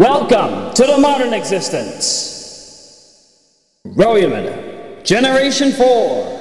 Welcome to the modern existence. Royuman, Generation 4.